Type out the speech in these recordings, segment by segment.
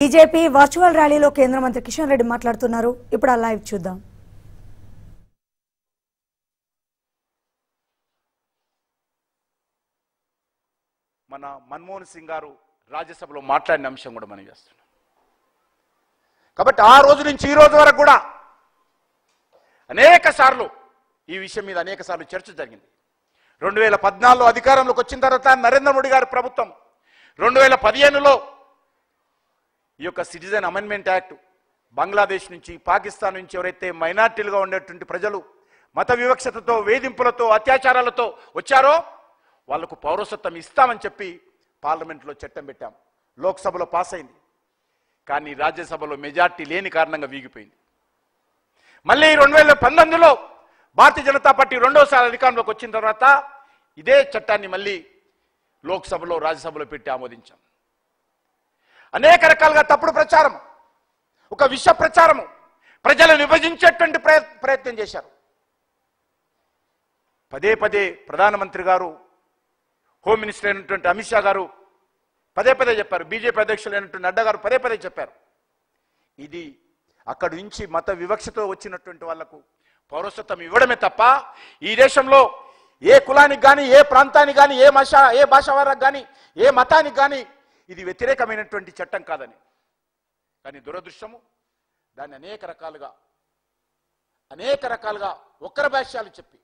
BJP virtual ర్యాలీలో కేంద్ర మంత్రి కిషన్ రెడ్డి మాట్లాడుతున్నారు. ఇప్పుడు ఆ లైవ్ చూద్దాం. మన మన్మోహన్ సింగ్ గారు రాజ్యసభలో మాట్లాడిన అంశం కూడా మనం చేస్తున్నాం. కాబట్టి ఆ రోజు నుంచి ఈ రోజు వరకు కూడా అనేక సార్లు ఈ విషయం మీద అనేక సార్లు చర్చ జరిగింది. రెండు వేల పద్నాలుగులో అధికారంలోకి వచ్చిన తర్వాత నరేంద్ర మోడీ గారి ప్రభుత్వం రెండు వేల పదిహేనులో ఈ యొక్క సిటిజన్ అమెండ్మెంట్ యాక్ట్ బంగ్లాదేశ్ నుంచి పాకిస్తాన్ నుంచి ఎవరైతే మైనార్టీలుగా ఉండేటువంటి ప్రజలు మత వివక్షతతో వేధింపులతో అత్యాచారాలతో వచ్చారో వాళ్ళకు పౌరసత్వం ఇస్తామని చెప్పి పార్లమెంట్లో చట్టం పెట్టాం. లోక్సభలో పాస్ అయింది. కానీ రాజ్యసభలో మెజార్టీ లేని కారణంగా వీగిపోయింది. మళ్ళీ రెండు వేల పంతొమ్మిదిలో భారతీయ జనతా పార్టీ రెండోసారి అధికారంలోకి వచ్చిన తర్వాత ఇదే చట్టాన్ని మళ్ళీ లోక్సభలో రాజ్యసభలో పెట్టి ఆమోదించాం. అనేక రకాలుగా తప్పుడు ప్రచారం ఒక విష ప్రచారము. ప్రజలను విభజించేటువంటి ప్రయత్నం చేశారు. పదే పదే ప్రధానమంత్రి గారు హోమ్ మినిస్టర్ అయినటువంటి అమిత్ షా గారు పదే పదే చెప్పారు. బీజేపీ అధ్యక్షులు అయినటువంటి నడ్డా గారు పదే పదే చెప్పారు. ఇది అక్కడి నుంచి మత వివక్షతో వచ్చినటువంటి వాళ్ళకు పౌరసత్వం ఇవ్వడమే తప్ప ఈ దేశంలో ఏ కులానికి కానీ ఏ ప్రాంతానికి కానీ ఏ భాష ఏ భాష వారికి కానీ ఏ మతానికి కానీ ఇది వ్యతిరేకమైనటువంటి చట్టం కాదని. కానీ దురదృష్టము దాన్ని అనేక రకాలుగా అనేక రకాలుగా ఒక్కర భాష్యాలు చెప్పి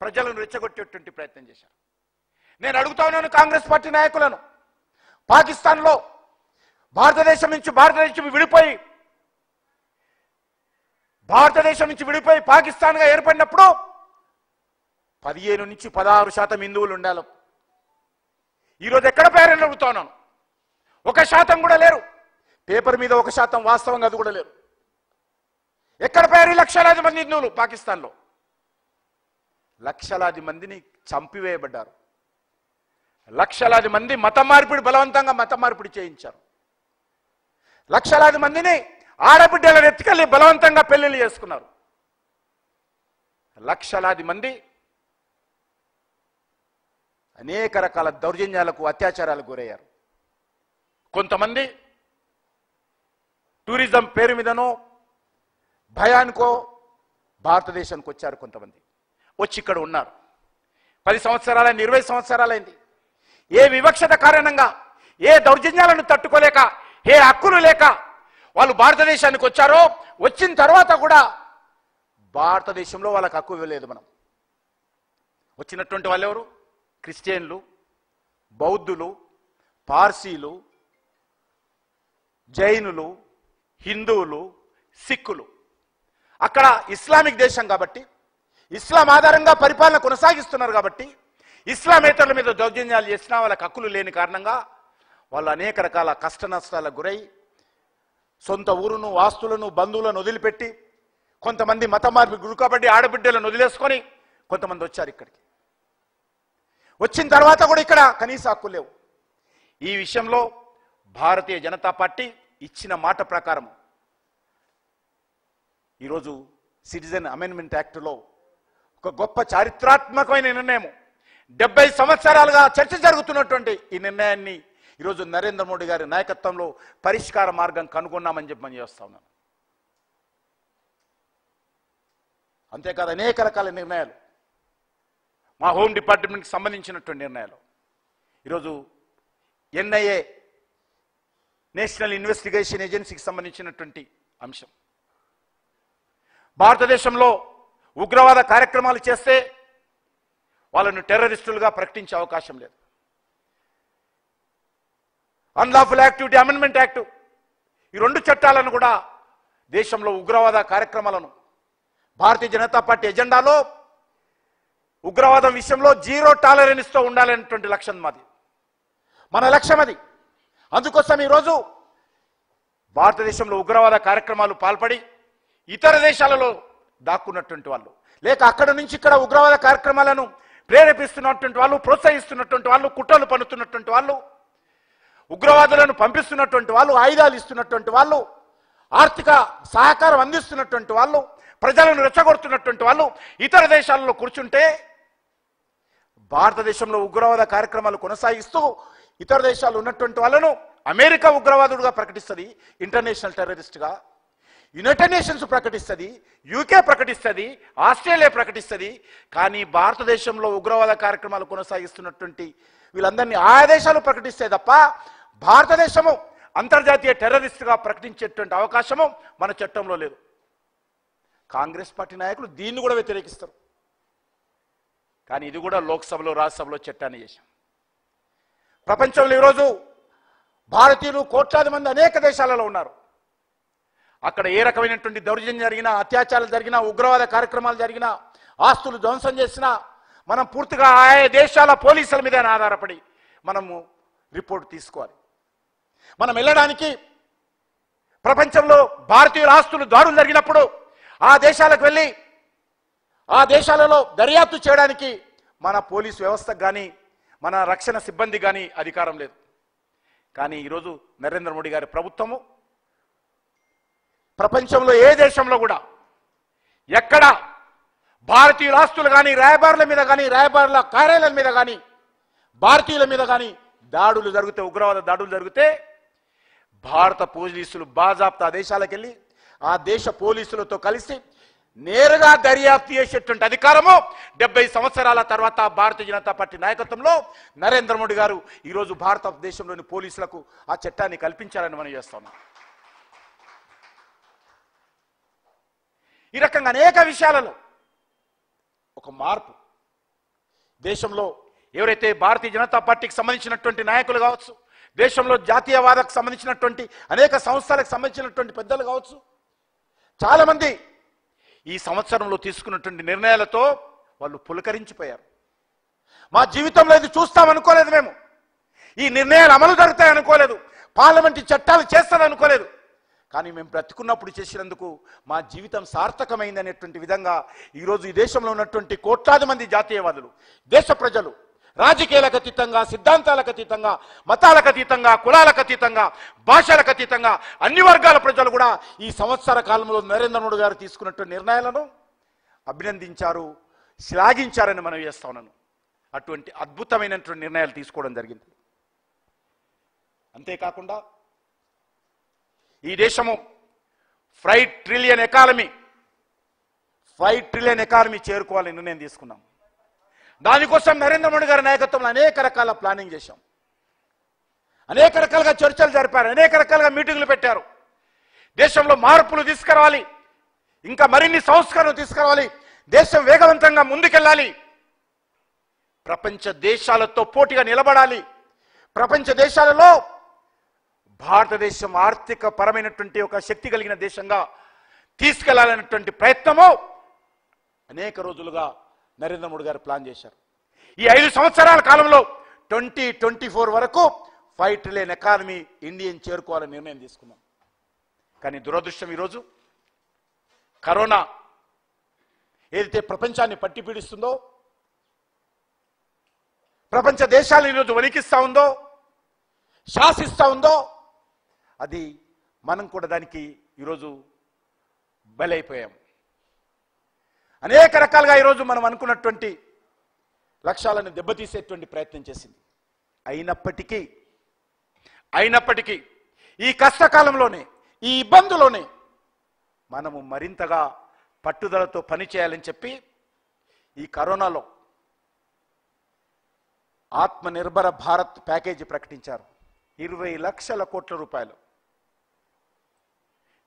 ప్రజలను రెచ్చగొట్టేటువంటి ప్రయత్నం చేశారు. నేను అడుగుతా ఉన్నాను కాంగ్రెస్ పార్టీ నాయకులను. పాకిస్తాన్లో భారతదేశం నుంచి భారతదేశం విడిపోయి భారతదేశం నుంచి విడిపోయి పాకిస్తాన్గా ఏర్పడినప్పుడు పదిహేను నుంచి పదహారు శాతం హిందువులు ఉండాలి. ఈరోజు ఎక్కడ పేరని అడుగుతా ఉన్నాను? ఒక శాతం కూడా లేరు. పేపర్ మీద ఒక శాతం వాస్తవంగా అది కూడా లేరు. ఎక్కడ లక్షలాది మంది హిందువులు పాకిస్తాన్లో. లక్షలాది మందిని చంపివేయబడ్డారు. లక్షలాది మంది మత మార్పిడి బలవంతంగా మత మార్పిడి చేయించారు. లక్షలాది మందిని ఆడబిడ్డల ఎత్తుకెళ్ళి బలవంతంగా పెళ్ళిళ్ళు చేసుకున్నారు. లక్షలాది మంది అనేక రకాల దౌర్జన్యాలకు అత్యాచారాలకు గురయ్యారు. కొంతమంది టూరిజం పేరు మీదనో భయానికో భారతదేశానికి వచ్చారు కొంతమంది. వచ్చి ఇక్కడ ఉన్నారు. పది సంవత్సరాలైంది ఇరవై సంవత్సరాలైంది. ఏ వివక్షత కారణంగా ఏ దౌర్జన్యాలను తట్టుకోలేక ఏ హక్కులు లేక వాళ్ళు భారతదేశానికి వచ్చారో వచ్చిన తర్వాత కూడా భారతదేశంలో వాళ్ళకి హక్కు ఇవ్వలేదు మనం. వచ్చినటువంటి వాళ్ళు ఎవరు క్రిస్టియన్లు బౌద్ధులు పార్సీలు జైనులు హిందువులు సిక్కులు. అక్కడ ఇస్లామిక్ దేశం కాబట్టి ఇస్లాం ఆధారంగా పరిపాలన కొనసాగిస్తున్నారు కాబట్టి ఇస్లామేతరుల మీద దౌర్జన్యాలు చేసినా వాళ్ళకి హక్కులు లేని కారణంగా వాళ్ళు అనేక రకాల కష్ట నష్టాలకు గురై సొంత ఊరును ఆస్తులను బంధువులను వదిలిపెట్టి కొంతమంది మత మార్పు కాబట్టి ఆడబిడ్డలను వదిలేసుకొని కొంతమంది వచ్చారు ఇక్కడికి. వచ్చిన తర్వాత కూడా ఇక్కడ కనీస హక్కులు లేవు. ఈ విషయంలో భారతీయ జనతా పార్టీ ఇచ్చిన మాట ప్రకారం ఈరోజు సిటిజన్ అమెండ్మెంట్ యాక్ట్లో ఒక గొప్ప చారిత్రాత్మకమైన నిర్ణయం డెబ్బై సంవత్సరాలుగా చర్చ జరుగుతున్నటువంటి ఈ నిర్ణయాన్ని ఈరోజు నరేంద్ర మోడీ గారి నాయకత్వంలో పరిష్కార మార్గం కనుగొన్నామని చెప్పి మనం చేస్తా ఉన్నాను అంతేకాదు అనేక రకాల నిర్ణయాలు. మా హోమ్ డిపార్ట్మెంట్కి సంబంధించినటువంటి నిర్ణయాలు. ఈరోజు ఎన్ఐఏ నేషనల్ ఇన్వెస్టిగేషన్ ఏజెన్సీకి సంబంధించినటువంటి అంశం. భారతదేశంలో ఉగ్రవాద కార్యక్రమాలు చేస్తే వాళ్ళను టెర్రరిస్టులుగా ప్రకటించే అవకాశం లేదు. అన్లాఫుల్ యాక్టివిటీ అమెండ్మెంట్ యాక్ట్ ఈ రెండు చట్టాలను కూడా దేశంలో ఉగ్రవాద కార్యక్రమాలను భారతీయ జనతా పార్టీ ఎజెండాలో ఉగ్రవాదం విషయంలో జీరో టాలరెన్స్తో ఉండాలనేటువంటి లక్ష్యం మాది. మన లక్ష్యం అది. అందుకోసం ఈరోజు భారతదేశంలో ఉగ్రవాద కార్యక్రమాలు పాల్పడి ఇతర దేశాలలో దాక్కున్నటువంటి వాళ్ళు లేక అక్కడ నుంచి ఇక్కడ ఉగ్రవాద కార్యక్రమాలను ప్రేరేపిస్తున్నటువంటి వాళ్ళు ప్రోత్సహిస్తున్నటువంటి వాళ్ళు కుట్రలు పన్నుతున్నటువంటి వాళ్ళు ఉగ్రవాదులను పంపిస్తున్నటువంటి వాళ్ళు ఆయుధాలు ఇస్తున్నటువంటి వాళ్ళు ఆర్థిక సహకారం అందిస్తున్నటువంటి వాళ్ళు ప్రజలను రెచ్చగొడుతున్నటువంటి వాళ్ళు ఇతర దేశాలలో కూర్చుంటే భారతదేశంలో ఉగ్రవాద కార్యక్రమాలు కొనసాగిస్తూ ఇతర దేశాలు ఉన్నటువంటి వాళ్ళను అమెరికా ఉగ్రవాదుడుగా ప్రకటిస్తుంది ఇంటర్నేషనల్ టెర్రరిస్ట్గా యునైటెడ్ నేషన్స్ ప్రకటిస్తుంది యూకే ప్రకటిస్తుంది ఆస్ట్రేలియా ప్రకటిస్తుంది. కానీ భారతదేశంలో ఉగ్రవాద కార్యక్రమాలు కొనసాగిస్తున్నటువంటి వీళ్ళందరినీ ఆయా దేశాలు ప్రకటిస్తే తప్ప భారతదేశము అంతర్జాతీయ టెర్రరిస్ట్గా ప్రకటించేటువంటి అవకాశము మన చట్టంలో లేదు. కాంగ్రెస్ పార్టీ నాయకులు దీన్ని కూడా వ్యతిరేకిస్తారు. కానీ ఇది కూడా లోక్సభలో రాజ్యసభలో చట్టాన్ని చేశాం. ప్రపంచంలో ఈరోజు భారతీయులు కోట్లాది మంది అనేక దేశాలలో ఉన్నారు. అక్కడ ఏ రకమైనటువంటి దౌర్జన్యం జరిగినా అత్యాచారాలు జరిగినా ఉగ్రవాద కార్యక్రమాలు జరిగినా ఆస్తులు ధ్వంసం చేసినా మనం పూర్తిగా ఆయా దేశాల పోలీసుల మీద ఆధారపడి మనము రిపోర్ట్ తీసుకోవాలి. మనం వెళ్ళడానికి ప్రపంచంలో భారతీయుల ఆస్తులు దాడులు జరిగినప్పుడు ఆ దేశాలకు వెళ్ళి ఆ దేశాలలో దర్యాప్తు చేయడానికి మన పోలీస్ వ్యవస్థకు కానీ మన రక్షణ సిబ్బంది కానీ అధికారం లేదు. కానీ ఈరోజు నరేంద్ర మోడీ గారి ప్రభుత్వము ప్రపంచంలో ఏ దేశంలో కూడా ఎక్కడ భారతీయుల ఆస్తులు కానీ రాయబారుల మీద కానీ రాయబారుల కార్యాలయాల మీద కానీ భారతీయుల మీద కానీ దాడులు జరిగితే ఉగ్రవాద దాడులు జరిగితే భారత పోలీసులు బాజాప్తా దేశాలకు వెళ్ళి ఆ దేశ పోలీసులతో కలిసి నేరుగా దర్యాప్తు చేసేటువంటి అధికారము డెబ్బై సంవత్సరాల తర్వాత భారతీయ జనతా పార్టీ నాయకత్వంలో నరేంద్ర మోడీ గారు ఈరోజు భారతదేశంలోని పోలీసులకు ఆ చట్టాన్ని కల్పించాలని మనం చేస్తున్నాం ఈ రకంగా అనేక విషయాలలో ఒక మార్పు. దేశంలో ఎవరైతే భారతీయ జనతా పార్టీకి సంబంధించినటువంటి నాయకులు కావచ్చు దేశంలో జాతీయవాదకు సంబంధించినటువంటి అనేక సంస్థలకు సంబంధించినటువంటి పెద్దలు కావచ్చు చాలామంది ఈ సంవత్సరంలో తీసుకున్నటువంటి నిర్ణయాలతో వాళ్ళు పులకరించిపోయారు. మా జీవితంలో ఇది చూస్తామనుకోలేదు మేము. ఈ నిర్ణయాలు అమలు జరుగుతాయి అనుకోలేదు. పార్లమెంట్ చట్టాలు చేస్తాను అనుకోలేదు. కానీ మేము బ్రతుకున్నప్పుడు చేసినందుకు మా జీవితం సార్థకమైంది అనేటువంటి విధంగా ఈరోజు ఈ దేశంలో ఉన్నటువంటి కోట్లాది మంది జాతీయవాదులు దేశ ప్రజలు రాజకీయాలకు అతీతంగా సిద్ధాంతాలకు అతీతంగా మతాలకు అతీతంగా కులాలకు అతీతంగా భాషలకు అతీతంగా అన్ని వర్గాల ప్రజలు కూడా ఈ సంవత్సర కాలంలో నరేంద్ర మోడీ గారు తీసుకున్నట్టు నిర్ణయాలను అభినందించారు శ్లాఘించారని మనం చేస్తా ఉన్నాను. అటువంటి అద్భుతమైనటువంటి నిర్ణయాలు తీసుకోవడం జరిగింది. అంతేకాకుండా ఈ దేశము five trillion economy five trillion economy చేరుకోవాలని నిర్ణయం తీసుకున్నాం. దానికోసం నరేంద్ర మోడీ గారి నాయకత్వంలో అనేక రకాల ప్లానింగ్ చేశాం. అనేక రకాలుగా చర్చలు జరిపారు అనేక రకాలుగా మీటింగులు పెట్టారు. దేశంలో మార్పులు తీసుకురావాలి ఇంకా మరిన్ని సంస్కరణలు తీసుకురావాలి దేశం వేగవంతంగా ముందుకెళ్ళాలి. ప్రపంచ దేశాలతో పోటీగా నిలబడాలి. ప్రపంచ దేశాలలో భారతదేశం ఆర్థిక పరమైనటువంటి ఒక శక్తి కలిగిన దేశంగా తీసుకెళ్ళాలన్నటువంటి ప్రయత్నము అనేక రోజులుగా నరేంద్ర మోడీ గారు ప్లాన్ చేశారు. ఈ ఐదు సంవత్సరాల కాలంలో ట్వంటీ ట్వంటీ ఫోర్ వరకు ఫైవ్ ట్రిలియన్ ఎకానమీ ఇండియన్ చేరుకోవాలని నిర్ణయం తీసుకున్నాం. కానీ దురదృష్టం ఈరోజు కరోనా ఏదైతే ప్రపంచాన్ని పట్టి పీడిస్తుందో ప్రపంచ దేశాలను ఈరోజు వణికిస్తూ ఉందో శాసిస్తూ ఉందో అది మనం కూడా దానికి ఈరోజు బలైపోయాం. అనేక రకాలుగా ఈరోజు మనం అనుకున్నటువంటి లక్ష్యాలను దెబ్బతీసేటువంటి ప్రయత్నం చేసింది. అయినప్పటికీ అయినప్పటికీ ఈ కష్టకాలంలోనే ఈ ఇబ్బందులోనే మనము మరింతగా పట్టుదలతో పనిచేయాలని చెప్పి ఈ కరోనాలో ఆత్మనిర్భర భారత్ ప్యాకేజీ ప్రకటించారు. ఇరవై లక్షల కోట్ల రూపాయలు.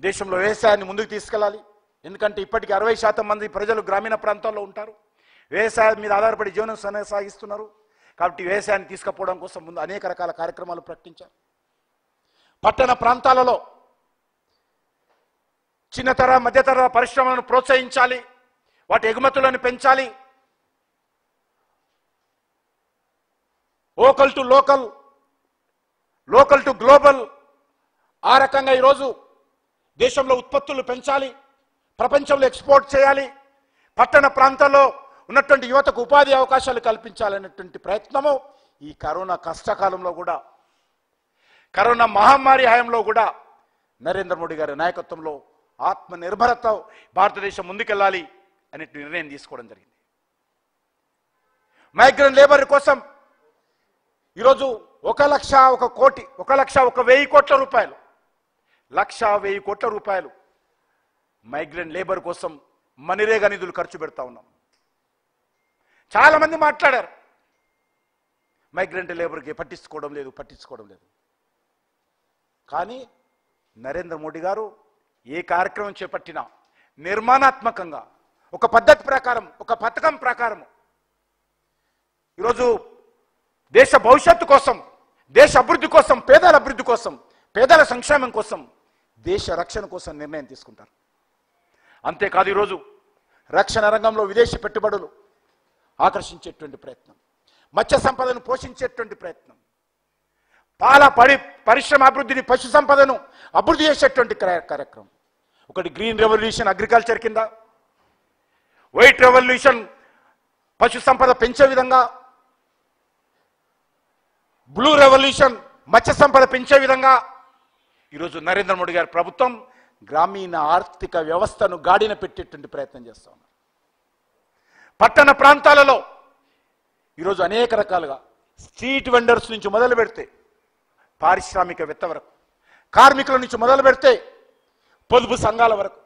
దేశంలో వ్యవసాయాన్ని ముందుకు తీసుకెళ్ళాలి. ఎందుకంటే ఇప్పటికి అరవై శాతం మంది ప్రజలు గ్రామీణ ప్రాంతాల్లో ఉంటారు. వ్యవసాయం మీద ఆధారపడి జీవనం కొనసాగిస్తున్నారు కాబట్టి వ్యవసాయాన్ని తీసుకుపోవడం కోసం ముందు అనేక రకాల కార్యక్రమాలు ప్రకటించారు. పట్టణ ప్రాంతాలలో చిన్నతర మధ్యతర పరిశ్రమలను ప్రోత్సహించాలి. వాటి ఎగుమతులను పెంచాలి. Vocal to local local to global ఆ రకంగా ఈరోజు దేశంలో ఉత్పత్తులు పెంచాలి. ప్రపంచంలో ఎక్స్పోర్ట్ చేయాలి. పట్టణ ప్రాంతాల్లో ఉన్నటువంటి యువతకు ఉపాధి అవకాశాలు కల్పించాలనేటువంటి ప్రయత్నము ఈ కరోనా కష్టకాలంలో కూడా కరోనా మహమ్మారి హయాంలో కూడా నరేంద్ర మోడీ గారి నాయకత్వంలో ఆత్మనిర్భరత భారతదేశం ముందుకెళ్ళాలి అనే నిర్ణయం తీసుకోవడం జరిగింది. మైగ్రెంట్ లేబర్ కోసం ఈరోజు ఒక లక్ష ఒక కోటి ఒక లక్ష ఒక వెయ్యి కోట్ల రూపాయలు లక్ష వెయ్యి కోట్ల రూపాయలు మైగ్రెంట్ లేబర్ కోసం మనిరేగా నిధులు ఖర్చు పెడతా ఉన్నాం. చాలా మంది మాట్లాడారు మైగ్రెంట్ లేబర్కి పట్టించుకోవడం లేదు పట్టించుకోవడం లేదు. కానీ నరేంద్ర మోడీ గారు ఏ కార్యక్రమం చేపట్టినా నిర్మాణాత్మకంగా ఒక పద్ధతి ప్రకారం ఒక పథకం ప్రకారం ఈరోజు దేశ భవిష్యత్తు కోసం దేశ అభివృద్ధి కోసం పేదల అభివృద్ధి కోసం పేదల సంక్షేమం కోసం దేశ రక్షణ కోసం నిర్ణయం తీసుకుంటారు. అంతేకాదు ఈరోజు రక్షణ రంగంలో విదేశీ పెట్టుబడులు ఆకర్షించేటువంటి ప్రయత్నం మత్స్య సంపదను పోషించేటువంటి ప్రయత్నం పాల పరి పరిశ్రమ అభివృద్ధిని పశు సంపదను అభివృద్ధి చేసేటువంటి కార్యక్రమం. ఒకటి గ్రీన్ రెవల్యూషన్ అగ్రికల్చర్ కింద వైట్ రెవల్యూషన్ పశు సంపద పెంచే విధంగా బ్లూ రెవల్యూషన్ మత్స్య సంపద పెంచే విధంగా ఈరోజు నరేంద్ర మోడీ గారి ప్రభుత్వం గ్రామీణ ఆర్థిక వ్యవస్థను గాడిన పెట్టేటువంటి ప్రయత్నం చేస్తా ఉన్నారు. పట్టణ ప్రాంతాలలో ఈరోజు అనేక రకాలుగా స్ట్రీట్ వెండర్స్ నుంచి మొదలు పెడితే పారిశ్రామికవేత్త వరకు కార్మికుల నుంచి మొదలు పెడితే పొదుపు సంఘాల వరకు